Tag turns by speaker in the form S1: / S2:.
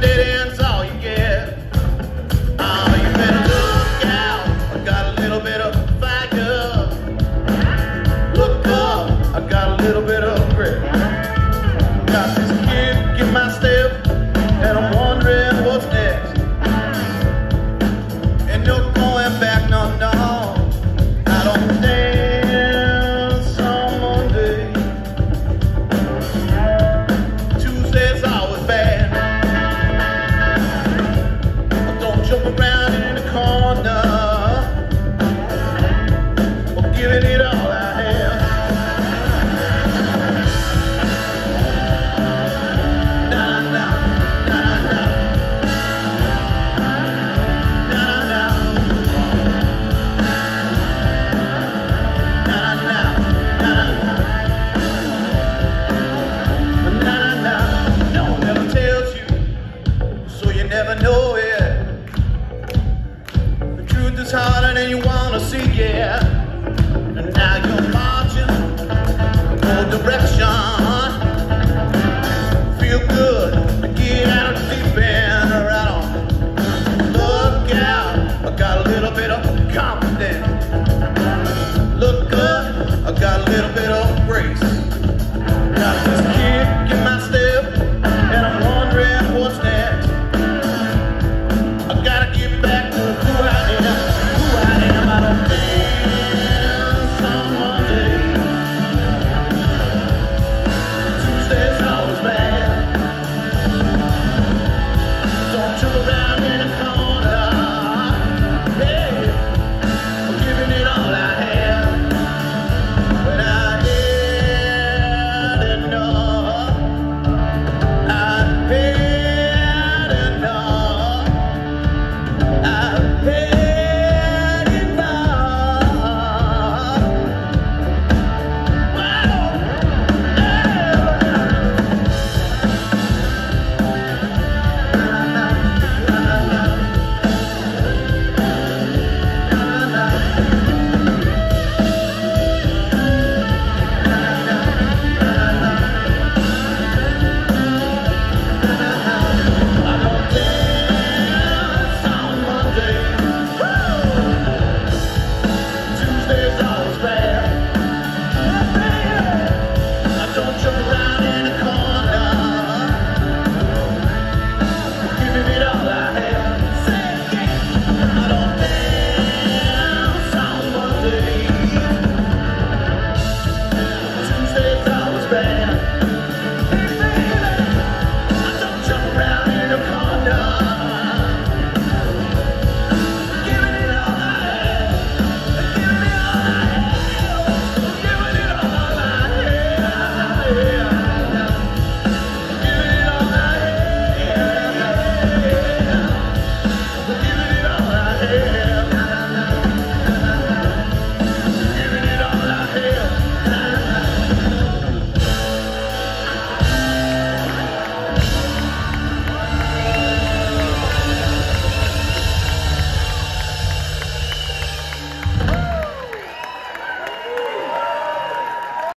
S1: did it. And you wanna see, yeah. And now you're marching, no direction. Feel good, get out of the deep end, right on. Look out, I got a little bit of confidence.